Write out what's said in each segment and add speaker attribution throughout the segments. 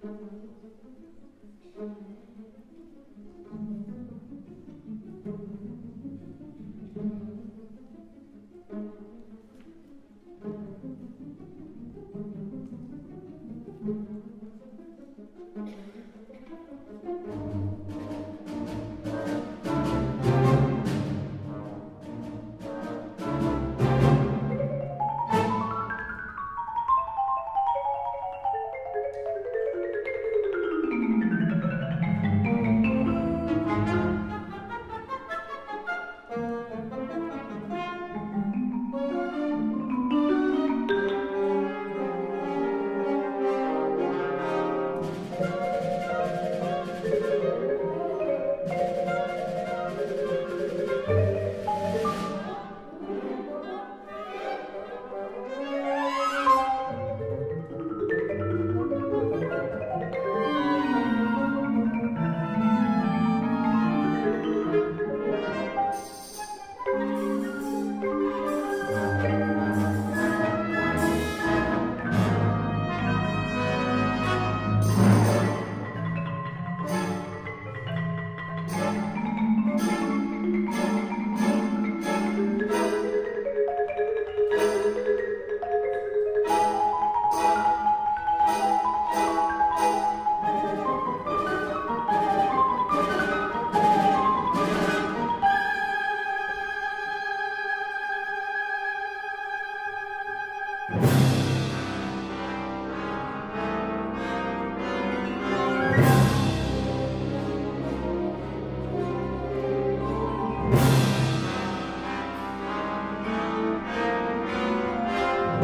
Speaker 1: Thank you.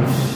Speaker 1: you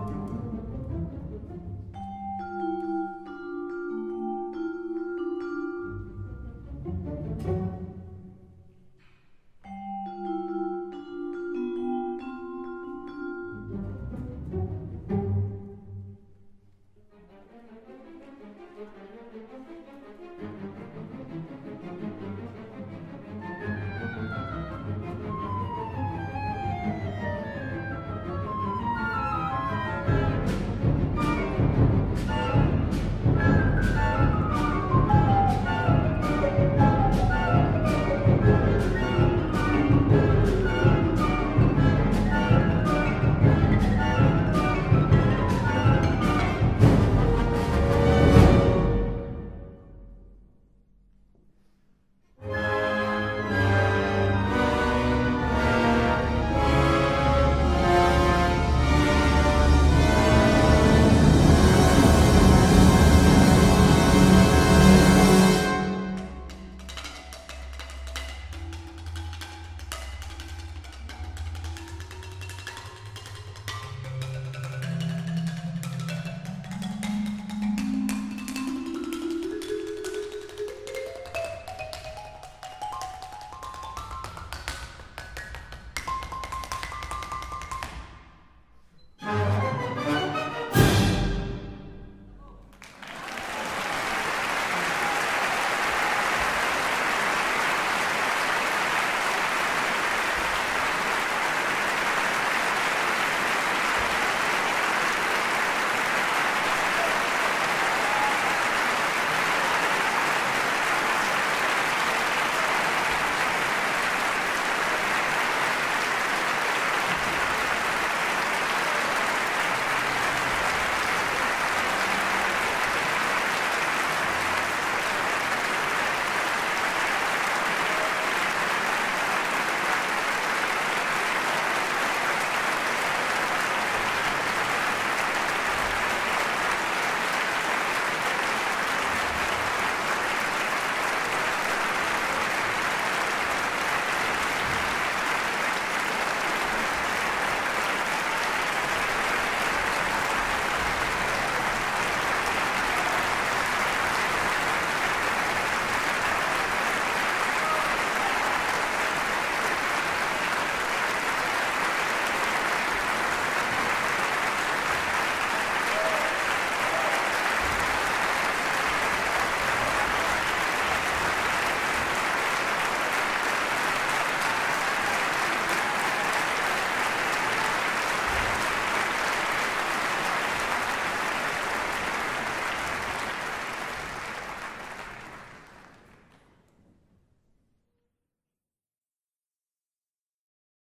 Speaker 1: you.